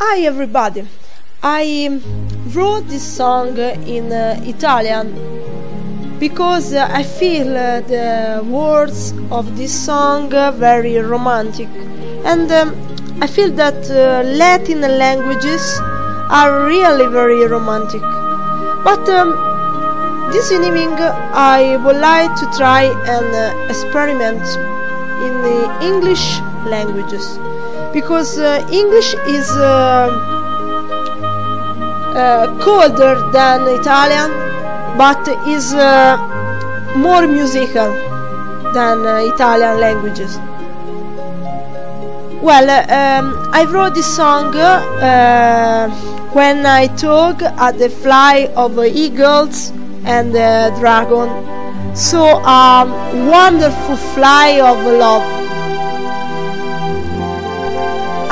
Hi everybody! I wrote this song in uh, Italian because uh, I feel uh, the words of this song very romantic and um, I feel that uh, Latin languages are really very romantic. But um, this evening I would like to try an uh, experiment in the English languages because uh, English is uh, colder than Italian, but is uh, more musical than uh, Italian languages. Well, um, I wrote this song uh, when I took at the fly of eagles and dragon. So a um, wonderful fly of love.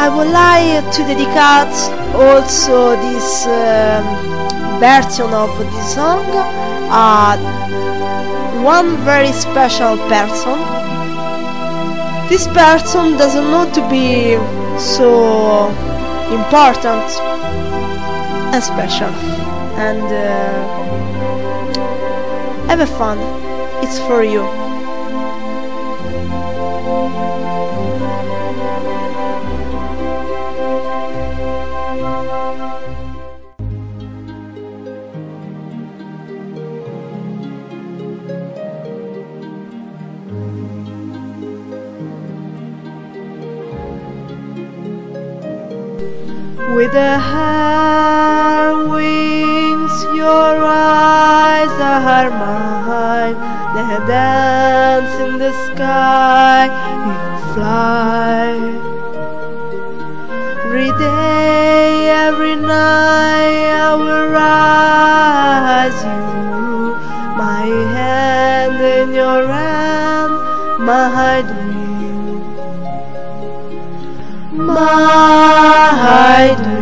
I would like to dedicate also this um, version of this song uh, one very special person. This person doesn't know to be so important and special. And uh, have fun. It's for you With the heart wings, your eyes are mine. They dance in the sky, you fly. Every day, every night, I will rise you. My hand in your hand, my dream. My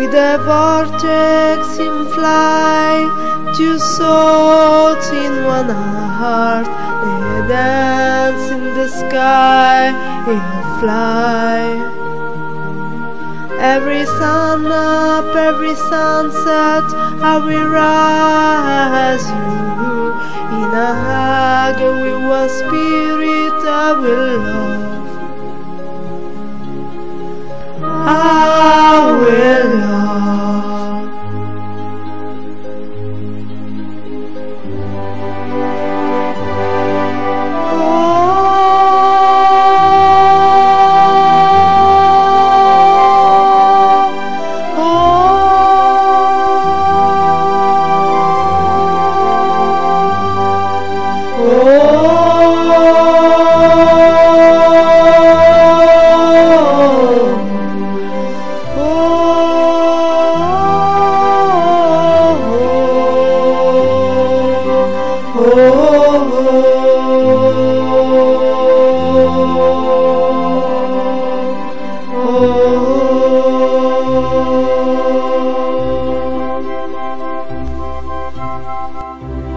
With a vortex in fly, two souls in one heart, they dance in the sky, in fly. Every sun up, every sunset, I will rise you in a hug with one spirit I will love. I will Música